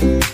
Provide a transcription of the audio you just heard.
Bye.